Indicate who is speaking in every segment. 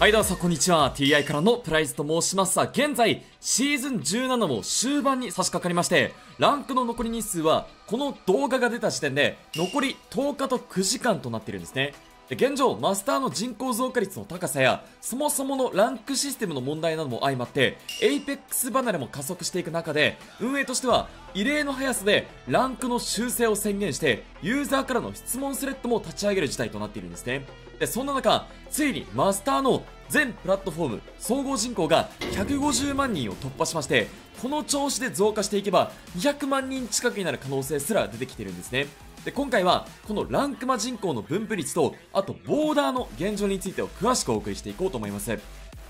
Speaker 1: はいどうもこんにちは。TI からのプライズと申します。さ現在シーズン17も終盤に差し掛かりましてランクの残り日数はこの動画が出た時点で残り10日と9時間となっているんですね。現状、マスターの人口増加率の高さや、そもそものランクシステムの問題なども相まって、エイペックス離れも加速していく中で、運営としては、異例の速さでランクの修正を宣言して、ユーザーからの質問スレッドも立ち上げる事態となっているんですね。で、そんな中、ついにマスターの全プラットフォーム、総合人口が150万人を突破しまして、この調子で増加していけば、200万人近くになる可能性すら出てきているんですね。で、今回は、このランクマ人口の分布率と、あと、ボーダーの現状についてを詳しくお送りしていこうと思います。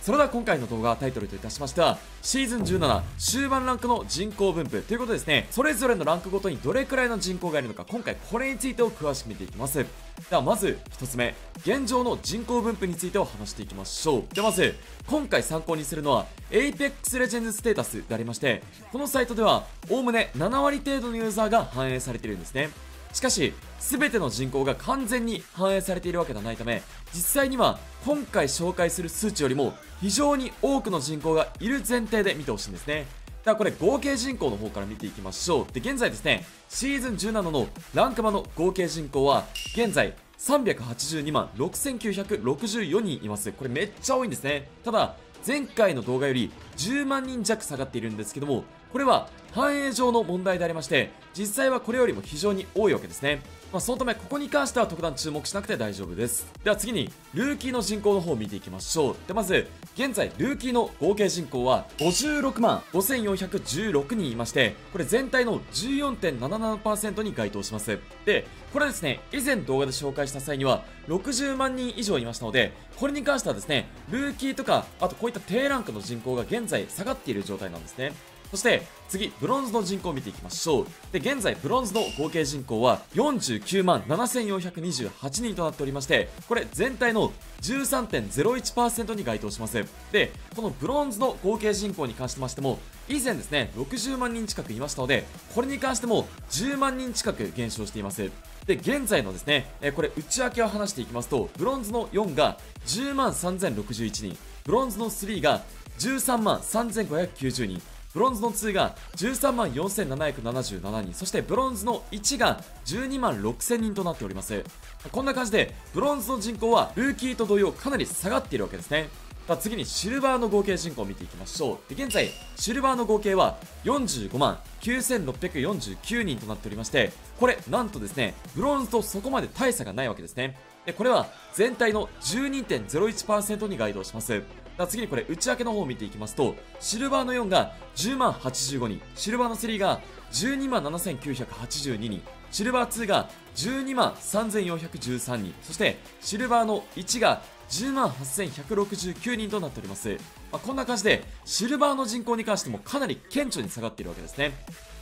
Speaker 1: それでは今回の動画タイトルといたしましてはシーズン17終盤ランクの人口分布ということですね。それぞれのランクごとにどれくらいの人口がいるのか今回これについてを詳しく見ていきます。ではまず1つ目現状の人口分布についてを話していきましょう。ではまず今回参考にするのは Apex Legends ステータスでありましてこのサイトではおおむね7割程度のユーザーが反映されているんですね。しかし、全ての人口が完全に反映されているわけではないため、実際には今回紹介する数値よりも非常に多くの人口がいる前提で見てほしいんですね。ではこれ合計人口の方から見ていきましょう。で、現在ですね、シーズン17のランクマの合計人口は、現在382万6964人います。これめっちゃ多いんですね。ただ、前回の動画より10万人弱下がっているんですけども、これは反映上の問題でありまして、実際はこれよりも非常に多いわけですね。まあ、そのため、ここに関しては特段注目しなくて大丈夫です。では次に、ルーキーの人口の方を見ていきましょう。で、まず、現在、ルーキーの合計人口は56万5416人いまして、これ全体の14.77%に該当します。で、これはですね、以前動画で紹介した際には、60万人以上いましたので、これに関してはですね、ルーキーとか、あとこういった低ランクの人口が現在下がっている状態なんですね。そして次ブロンズの人口を見ていきましょう。で現在ブロンズの合計人口は49万7428人となっておりましてこれ全体の13.01%に該当します。でこのブロンズの合計人口に関してましても以前ですね60万人近くいましたのでこれに関しても10万人近く減少しています。で現在のですね、えこれ内訳を話していきますとブロンズの4が10万3061人ブロンズの3が13万3590人。ブロンズの2が13万4777人、そしてブロンズの1が12万6000人となっております。こんな感じで、ブロンズの人口はルーキーと同様かなり下がっているわけですね。次にシルバーの合計人口を見ていきましょう。現在、シルバーの合計は45万9649人となっておりまして、これなんとですね、ブロンズとそこまで大差がないわけですね。これは全体の12.01%に該当します。次にこれ内訳の方を見ていきますとシルバーの4が10万85人。シルバーの3が12万7982人。シルバー2が12万3413人。そしてシルバーの1が10万8169人となっております、まあ、こんな感じでシルバーの人口に関してもかなり顕著に下がっているわけですね。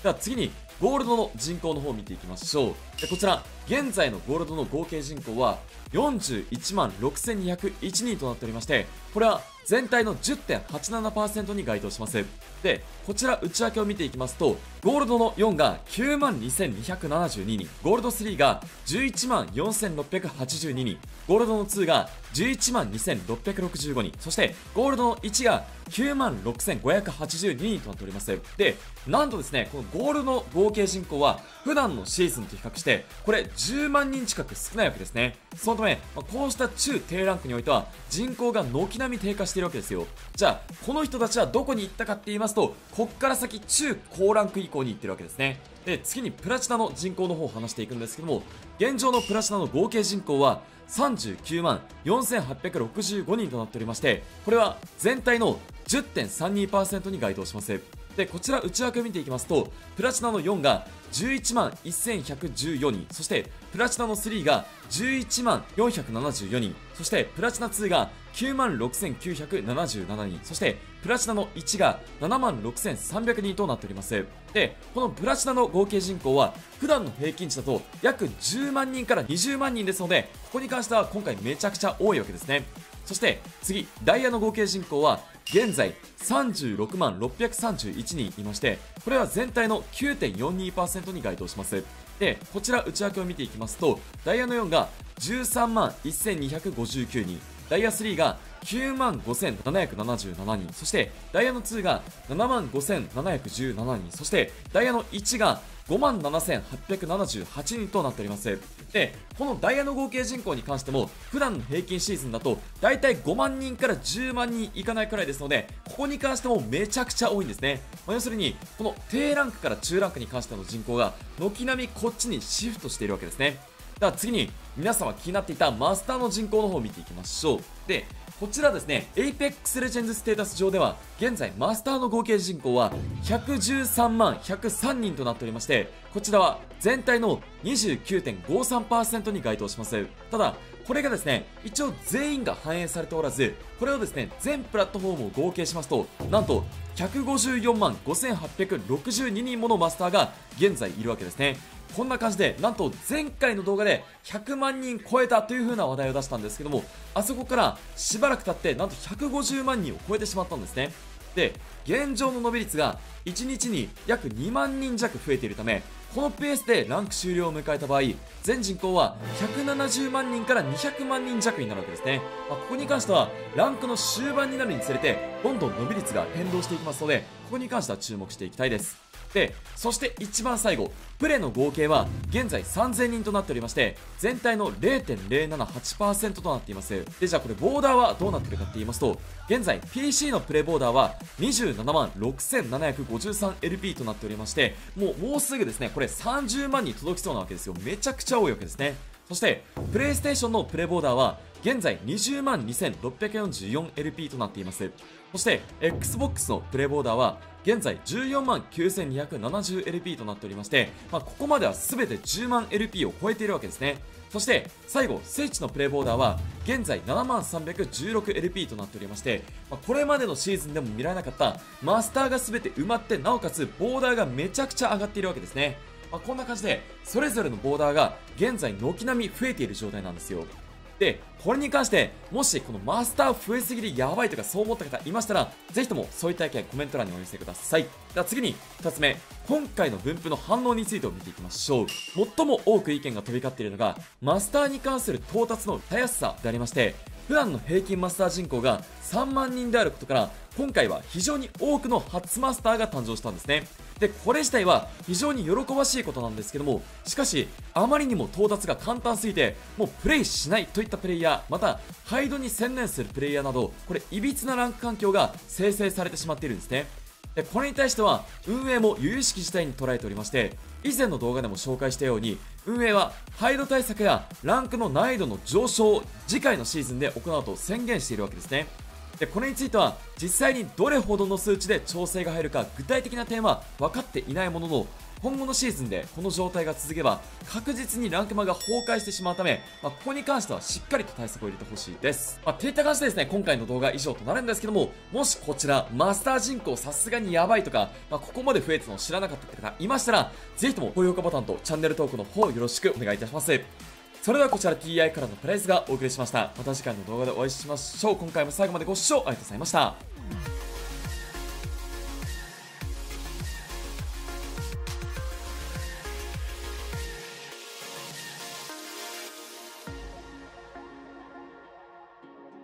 Speaker 1: では次にゴールドの人口の方を見ていきましょう。でこちら現在のゴールドの合計人口は41万6201人となっておりましてこれは全体の10.87%に該当しますでこちら内訳を見ていきますとゴールドの4が9万2272人。ゴールド3が11万4682人。ゴールドの2が11万2665人。そしてゴールドの1が9万6582人となっております。でなんとですねこのゴールドの合計人口は普段のシーズンと比較してこれ10万人近く少ないわけですね。そのため、まあ、こうした中低ランクにおいては人口が軒並み低下してしているわけですよ。じゃあこの人たちはどこに行ったかって言いますとこっから先中高ランク以降に行ってるわけですね。で次にプラチナの人口の方を話していくんですけども現状のプラチナの合計人口は39万4865人となっておりましてこれは全体の10.32%に該当します。でこちら内訳を見ていきますとプラチナの4が11万1114人そしてプラチナの3が11万474人そしてプラチナ2が9万6977人そしてプラチナの1が7万6300人となっております。でこのプラチナの合計人口は普段の平均値だと約10万人から20万人ですのでここに関しては今回めちゃくちゃ多いわけですね。そして次ダイヤの合計人口は現在36万631人いましてこれは全体の9.42%に該当します。でこちら内訳を見ていきますとダイヤの4が13万1259人ダイヤ3が9万5777人、そしてダイヤの2が7万5717人、そしてダイヤの1が5万7878人となっております。で、このダイヤの合計人口に関しても、普段の平均シーズンだと、だいたい5万人から10万人いかないくらいですので、ここに関してもめちゃくちゃ多いんですね。まあ、要するに、この低ランクから中ランクに関しての人口が、軒並みこっちにシフトしているわけですね。では次に、皆様気になっていたマスターの人口の方を見ていきましょう。で、こちらですね、Apex Legends ステータス上では、現在マスターの合計人口は113万103人となっておりまして、こちらは全体の29.53%に該当します。ただ、これがですね、一応全員が反映されておらず、これをですね、全プラットフォームを合計しますと、なんと、154万5862人ものマスターが現在いるわけですね。こんな感じで、なんと前回の動画で100万人超えたという風な話題を出したんですけども、あそこからしばらく経って、なんと150万人を超えてしまったんですね。で、現状の伸び率が1日に約2万人弱増えているため、このペースでランク終了を迎えた場合、全人口は170万人から200万人弱になるわけですね。まあ、ここに関しては、ランクの終盤になるにつれて、どんどん伸び率が変動していきますので、ここに関しては注目していきたいです。でそして一番最後プレの合計は現在3000人となっておりまして全体の0.078%となっています。でじゃあこれボーダーはどうなってるかって言いますと現在 PC のプレボーダーは27万 6753LP となっておりましてもうもうすぐですねこれ30万に届きそうなわけですよ。めちゃくちゃ多いわけですね。そしてプレイステーションのプレボーダーは現在20万 2644LP となっています。そして Xbox のプレボーダーは現在14万 9270LP となっておりまして、まあ、ここまでは全て10万 LP を超えているわけですね。そして最後聖地のプレイボーダーは現在7万 316LP となっておりまして、まあ、これまでのシーズンでも見られなかったマスターが全て埋まってなおかつボーダーがめちゃくちゃ上がっているわけですね。まあ、こんな感じでそれぞれのボーダーが現在軒並み増えている状態なんですよ。で、これに関して、もしこのマスター増えすぎでやばいとかそう思った方いましたら、ぜひともそういった意見コメント欄にお寄せください。では次に2つ目、今回の分布の反応についてを見ていきましょう。最も多く意見が飛び交っているのが、マスターに関する到達のたやすさでありまして、普段の平均マスター人口が3万人であることから、今回は非常に多くの初マスターが誕生したんですね。で、これ自体は非常に喜ばしいことなんですけども、しかし、あまりにも到達が簡単すぎて、もうプレイしないといったプレイヤー、また、ハイドに専念するプレイヤーなど、これ、歪なランク環境が生成されてしまっているんですね。で、これに対しては、運営も由々しき事態に捉えておりまして、以前の動画でも紹介したように、運営は、ハイド対策やランクの難易度の上昇を次回のシーズンで行うと宣言しているわけですね。でこれについては実際にどれほどの数値で調整が入るか具体的な点は分かっていないものの今後のシーズンでこの状態が続けば確実にランクマが崩壊してしまうため、まあ、ここに関してはしっかりと対策を入れてほしいです。まあ、といった感じでですね、今回の動画以上となるんですけども、もしこちらマスター人口さすがにやばいとか、まあ、ここまで増えてたの知らなかった方いましたら、ぜひとも高評価ボタンとチャンネル登録の方よろしくお願いいたします。それではこちら TI からのプライズがお送りしました。また次回の動画でお会いしましょう。今回も最後までご視聴ありがとうございました。